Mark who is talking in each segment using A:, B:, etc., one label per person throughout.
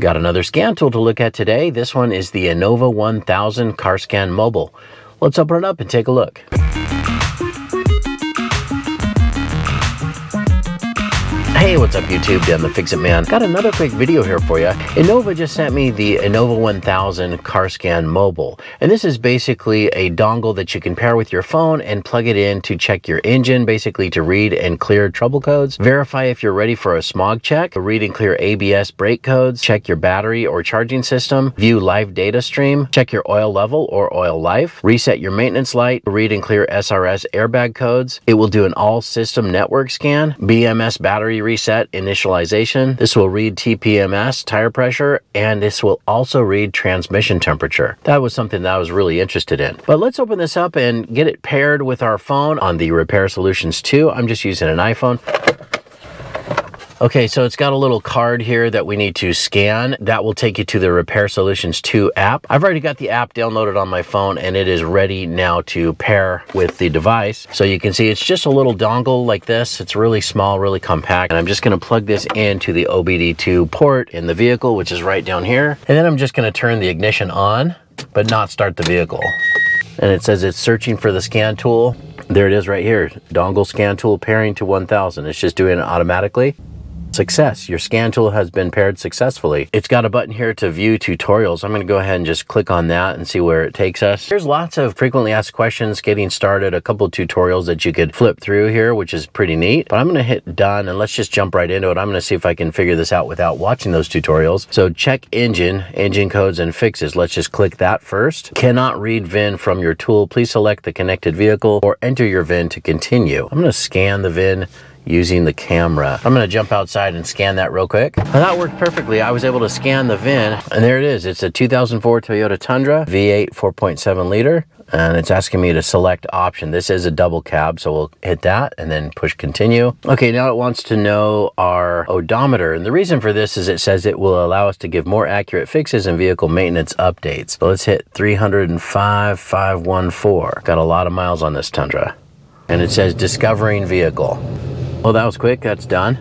A: Got another scan tool to look at today. This one is the Innova 1000 CarScan Mobile. Let's open it up and take a look. Hey, what's up YouTube? Dan the Fix-It Man. Got another quick video here for you. Innova just sent me the Innova 1000 CarScan Mobile. And this is basically a dongle that you can pair with your phone and plug it in to check your engine, basically to read and clear trouble codes, verify if you're ready for a smog check, read and clear ABS brake codes, check your battery or charging system, view live data stream, check your oil level or oil life, reset your maintenance light, read and clear SRS airbag codes. It will do an all system network scan, BMS battery reset, reset initialization. This will read TPMS, tire pressure, and this will also read transmission temperature. That was something that I was really interested in. But let's open this up and get it paired with our phone on the Repair Solutions 2. I'm just using an iPhone. Okay, so it's got a little card here that we need to scan. That will take you to the Repair Solutions 2 app. I've already got the app downloaded on my phone and it is ready now to pair with the device. So you can see it's just a little dongle like this. It's really small, really compact. And I'm just gonna plug this into the OBD2 port in the vehicle, which is right down here. And then I'm just gonna turn the ignition on, but not start the vehicle. And it says it's searching for the scan tool. There it is right here. Dongle scan tool pairing to 1000. It's just doing it automatically. Success, your scan tool has been paired successfully. It's got a button here to view tutorials. I'm gonna go ahead and just click on that and see where it takes us. There's lots of frequently asked questions getting started, a couple tutorials that you could flip through here, which is pretty neat. But I'm gonna hit done and let's just jump right into it. I'm gonna see if I can figure this out without watching those tutorials. So check engine, engine codes and fixes. Let's just click that first. Cannot read VIN from your tool. Please select the connected vehicle or enter your VIN to continue. I'm gonna scan the VIN using the camera. I'm gonna jump outside and scan that real quick. And that worked perfectly. I was able to scan the VIN and there it is. It's a 2004 Toyota Tundra V8 4.7 liter and it's asking me to select option. This is a double cab, so we'll hit that and then push continue. Okay, now it wants to know our odometer. And the reason for this is it says it will allow us to give more accurate fixes and vehicle maintenance updates. So let's hit 305, 514. Got a lot of miles on this Tundra. And it says discovering vehicle. Well, that was quick. That's done.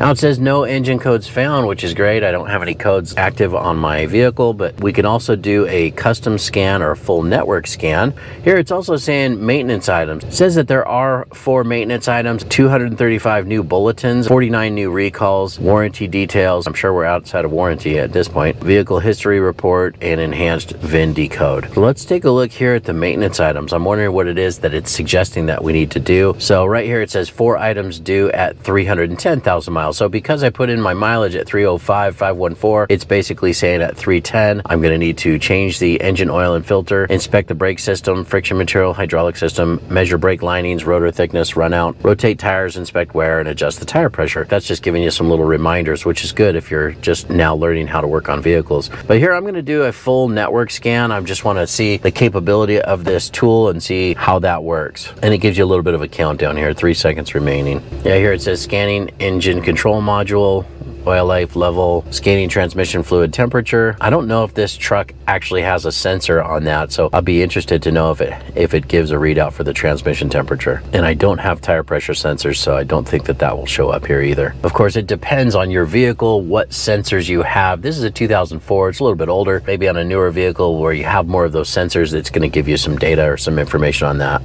A: Now it says no engine codes found, which is great. I don't have any codes active on my vehicle, but we can also do a custom scan or a full network scan. Here it's also saying maintenance items. It says that there are four maintenance items, 235 new bulletins, 49 new recalls, warranty details. I'm sure we're outside of warranty at this point. Vehicle history report and enhanced VIN decode. Let's take a look here at the maintenance items. I'm wondering what it is that it's suggesting that we need to do. So right here it says four items due at 310,000 miles So because I put in my mileage at 305, 514, it's basically saying at 310, I'm going to need to change the engine oil and filter, inspect the brake system, friction material, hydraulic system, measure brake linings, rotor thickness, run out, rotate tires, inspect wear, and adjust the tire pressure. That's just giving you some little reminders, which is good if you're just now learning how to work on vehicles. But here I'm going to do a full network scan. I just want to see the capability of this tool and see how that works. And it gives you a little bit of a countdown here, three seconds remaining. Yeah, here it says scanning engine control module, oil life level, scanning transmission fluid temperature. I don't know if this truck actually has a sensor on that, so I'll be interested to know if it if it gives a readout for the transmission temperature. And I don't have tire pressure sensors, so I don't think that that will show up here either. Of course, it depends on your vehicle, what sensors you have. This is a 2004, it's a little bit older. Maybe on a newer vehicle where you have more of those sensors, it's gonna give you some data or some information on that.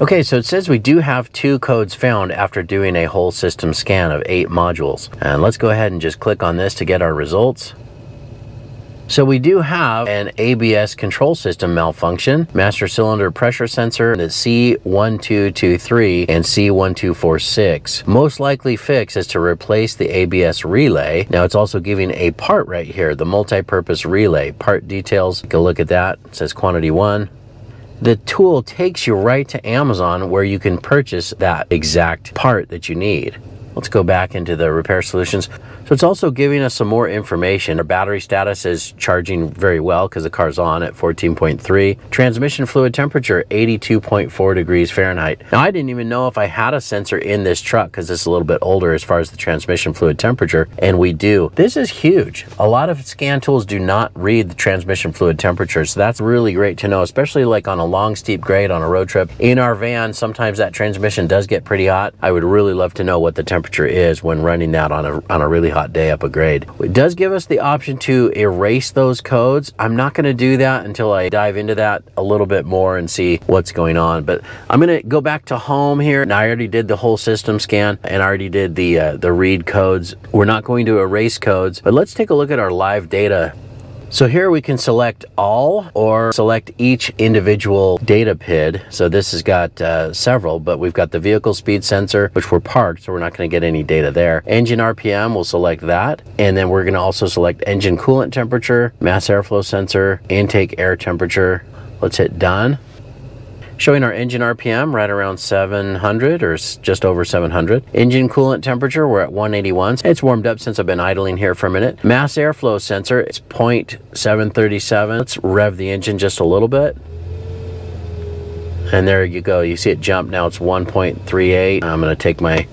A: Okay, so it says we do have two codes found after doing a whole system scan of eight modules. And let's go ahead and just click on this to get our results. So we do have an ABS control system malfunction, master cylinder pressure sensor, the C1223 and C1246. Most likely fix is to replace the ABS relay. Now it's also giving a part right here, the multi-purpose relay. Part details, a look at that. It says quantity one, the tool takes you right to Amazon where you can purchase that exact part that you need. Let's go back into the repair solutions. So it's also giving us some more information. Our battery status is charging very well because the car's on at 14.3. Transmission fluid temperature, 82.4 degrees Fahrenheit. Now I didn't even know if I had a sensor in this truck because it's a little bit older as far as the transmission fluid temperature, and we do. This is huge. A lot of scan tools do not read the transmission fluid temperature, so that's really great to know, especially like on a long steep grade on a road trip. In our van, sometimes that transmission does get pretty hot. I would really love to know what the temperature is when running that on a, on a really hot day up a grade. It does give us the option to erase those codes. I'm not going to do that until I dive into that a little bit more and see what's going on. But I'm going to go back to home here. Now I already did the whole system scan and I already did the, uh, the read codes. We're not going to erase codes, but let's take a look at our live data so here we can select all or select each individual data PID. So this has got uh, several, but we've got the vehicle speed sensor, which we're parked, so we're not gonna get any data there. Engine RPM, we'll select that. And then we're gonna also select engine coolant temperature, mass airflow sensor, intake air temperature. Let's hit done showing our engine RPM right around 700 or just over 700. Engine coolant temperature, we're at 181. It's warmed up since I've been idling here for a minute. Mass airflow sensor, it's 0.737. Let's rev the engine just a little bit. And there you go. You see it jump. Now it's 1.38. I'm going to take my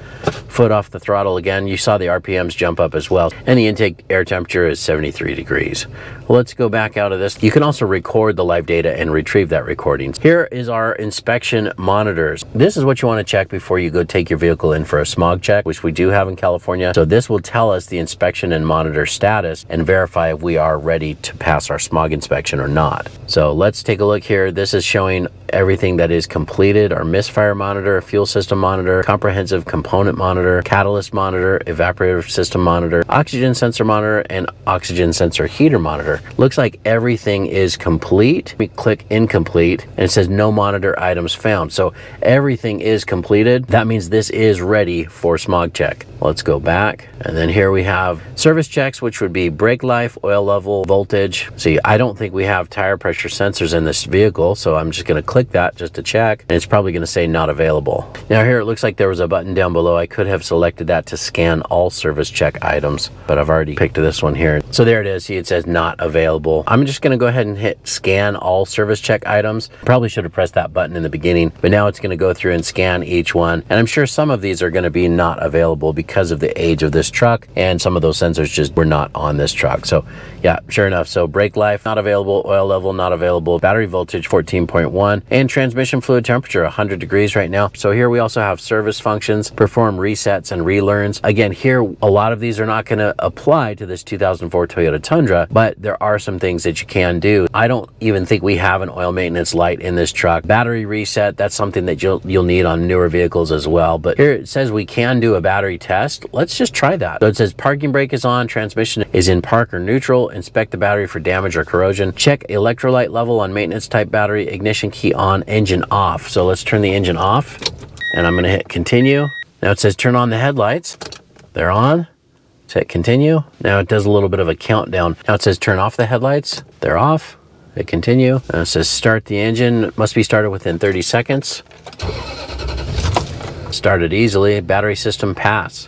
A: foot off the throttle again. You saw the RPMs jump up as well. And the intake air temperature is 73 degrees. Let's go back out of this. You can also record the live data and retrieve that recording. Here is our inspection monitors. This is what you want to check before you go take your vehicle in for a smog check, which we do have in California. So this will tell us the inspection and monitor status and verify if we are ready to pass our smog inspection or not. So let's take a look here. This is showing everything that is completed, our misfire monitor, fuel system monitor, comprehensive component monitor, catalyst monitor, evaporator system monitor, oxygen sensor monitor, and oxygen sensor heater monitor. Looks like everything is complete. We click incomplete and it says no monitor items found. So everything is completed. That means this is ready for smog check. Let's go back. And then here we have service checks, which would be brake life, oil level, voltage. See, I don't think we have tire pressure sensors in this vehicle, so I'm just gonna click that just to check, and it's probably gonna say not available. Now here it looks like there was a button down below. I could have selected that to scan all service check items, but I've already picked this one here. So there it is, see it says not available. I'm just gonna go ahead and hit scan all service check items. Probably should have pressed that button in the beginning, but now it's gonna go through and scan each one. And I'm sure some of these are gonna be not available because of the age of this truck, and some of those sensors just were not on this truck. So yeah, sure enough. So brake life, not available, oil level, not available, battery voltage 14.1, and transmission fluid temperature 100 degrees right now. So here we also have service functions, perform resets and relearns. Again, here a lot of these are not going to apply to this 2004 Toyota Tundra, but there are some things that you can do. I don't even think we have an oil maintenance light in this truck. Battery reset, that's something that you'll you'll need on newer vehicles as well. But here it says we can do a battery test. Let's just try that. So it says parking brake is on, transmission is in park or neutral, inspect the battery for damage or corrosion, check electrolyte level on maintenance type battery, ignition key on, engine off. So let's turn the engine off and I'm gonna hit continue. Now it says turn on the headlights. They're on. Let's hit continue. Now it does a little bit of a countdown. Now it says turn off the headlights. They're off. Hit continue. Now it says start the engine. It must be started within 30 seconds. Started easily. Battery system pass.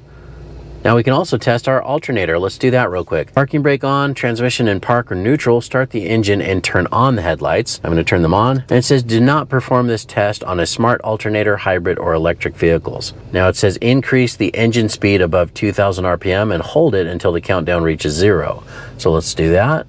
A: Now we can also test our alternator. Let's do that real quick. Parking brake on, transmission in park or neutral, start the engine and turn on the headlights. I'm gonna turn them on. And it says do not perform this test on a smart alternator, hybrid, or electric vehicles. Now it says increase the engine speed above 2000 RPM and hold it until the countdown reaches zero. So let's do that.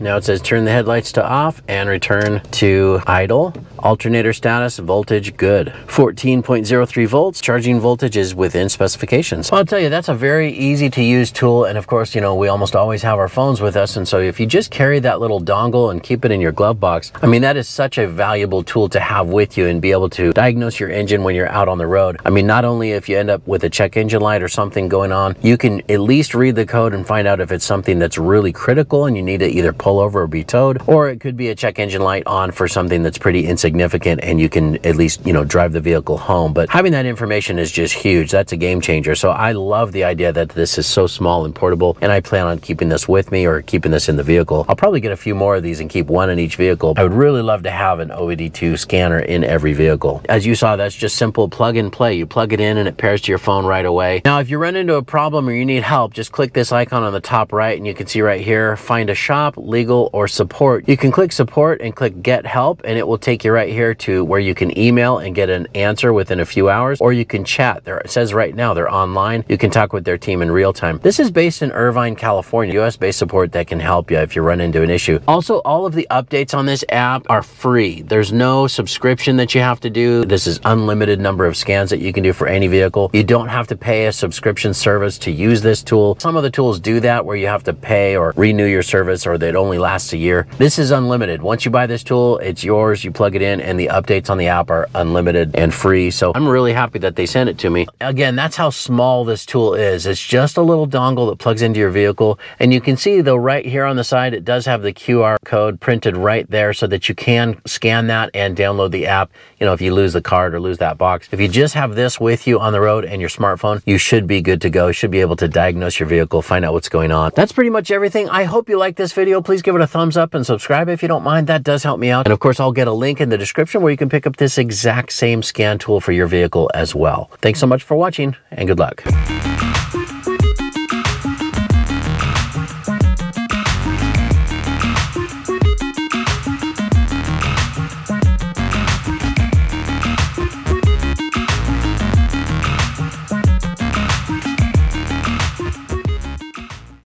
A: Now it says turn the headlights to off and return to idle. Alternator status, voltage good. 14.03 volts, charging voltage is within specifications. Well, I'll tell you, that's a very easy to use tool. And of course, you know, we almost always have our phones with us. And so if you just carry that little dongle and keep it in your glove box, I mean, that is such a valuable tool to have with you and be able to diagnose your engine when you're out on the road. I mean, not only if you end up with a check engine light or something going on, you can at least read the code and find out if it's something that's really critical and you need to either pull over or be towed, or it could be a check engine light on for something that's pretty insignificant and you can at least, you know, drive the vehicle home. But having that information is just huge. That's a game changer. So I love the idea that this is so small and portable and I plan on keeping this with me or keeping this in the vehicle. I'll probably get a few more of these and keep one in each vehicle. I would really love to have an OBD2 scanner in every vehicle. As you saw, that's just simple plug and play. You plug it in and it pairs to your phone right away. Now, if you run into a problem or you need help, just click this icon on the top right and you can see right here, find a shop, legal, or support. You can click support and click get help and it will take you right here to where you can email and get an answer within a few hours, or you can chat. There, it says right now they're online. You can talk with their team in real time. This is based in Irvine, California. US-based support that can help you if you run into an issue. Also, all of the updates on this app are free. There's no subscription that you have to do. This is unlimited number of scans that you can do for any vehicle. You don't have to pay a subscription service to use this tool. Some of the tools do that where you have to pay or renew your service or that only lasts a year. This is unlimited. Once you buy this tool, it's yours. You plug it in and the updates on the app are unlimited and free. So I'm really happy that they sent it to me. Again, that's how small this tool is. It's just a little dongle that plugs into your vehicle. And you can see though right here on the side, it does have the QR code printed right there so that you can scan that and download the app. You know, if you lose the card or lose that box. If you just have this with you on the road and your smartphone, you should be good to go. You should be able to diagnose your vehicle, find out what's going on. That's pretty much everything. I hope you like this video. Please give it a thumbs up and subscribe if you don't mind. That does help me out. And of course, I'll get a link in the description where you can pick up this exact same scan tool for your vehicle as well. Thanks so much for watching and good luck.